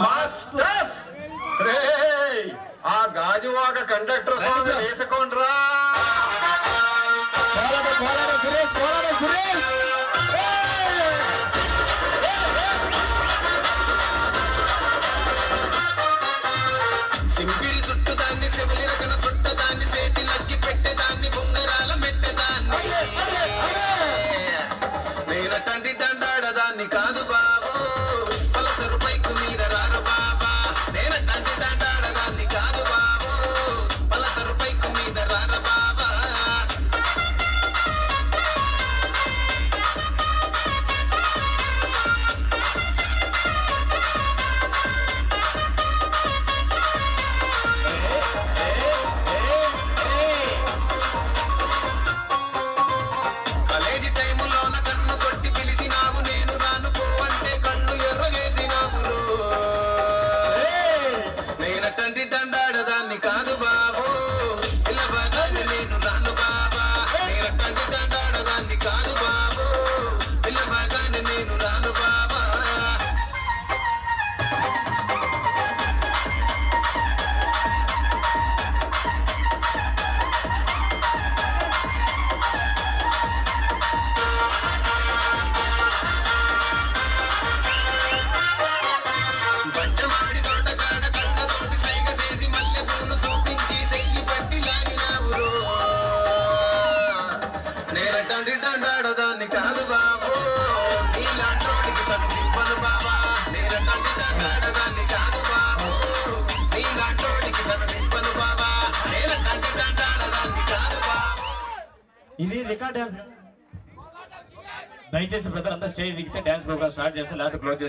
Masters! ఆ Gajuwaka conductor song వేసుకోండ్రా! సురేష్ సురేష్! సింపిరి చుట్టుదాన్ని శివలి రకన చుట్టదాన్ని సేతి లగ్గి పెట్టేదాన్ని బొంగరాల నేనటండి దండాడదాన్ని కాదు బాబు. నీలాంటోడికి బాబా. దండాడదాన్ని కాదు బాబు. నీలాంటోడికి బాబా. దండాడదాన్ని కాదు బాబు. ఇది రికార్డ్ డాన్స్. దయచేసి బ్రదర్ అంతా స్టేజ్ దిగితే డాన్స్ ప్రోగ్రామ్ స్టార్ట్ చేస్తే లేకపోతే క్లోజ్